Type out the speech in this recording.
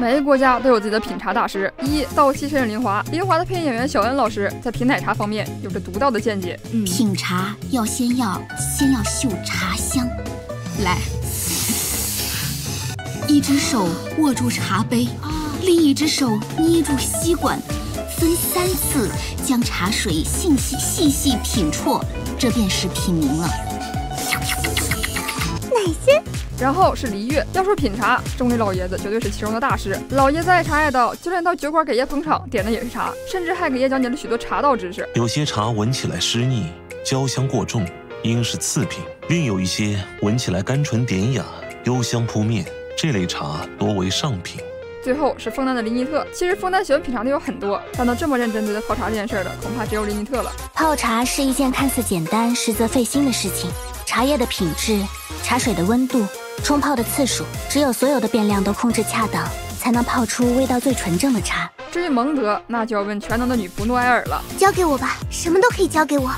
每个国家都有自己的品茶大师。一到七神林华，林华的配音演员小恩老师在品奶茶方面有着独到的见解。嗯，品茶要先要先要嗅茶香，来，一只手握住茶杯，另一只手捏住吸管，分三次将茶水细细细细品啜，这便是品茗了。奶仙。然后是璃月，要说品茶，钟离老爷子绝对是其中的大师。老爷子爱茶爱到，就连到酒馆给爷捧场，点的也是茶，甚至还给爷讲解了许多茶道知识。有些茶闻起来湿腻，焦香过重，应是次品；另有一些闻起来甘醇典雅，幽香扑面，这类茶多为上品。最后是枫丹的林尼特。其实枫丹喜欢品茶的有很多，但能这么认真对待泡茶这件事的，恐怕只有林尼特了。泡茶是一件看似简单，实则费心的事情。茶叶的品质，茶水的温度。冲泡的次数，只有所有的变量都控制恰当，才能泡出味道最纯正的茶。至于蒙德，那就要问全能的女仆诺埃尔了。交给我吧，什么都可以交给我。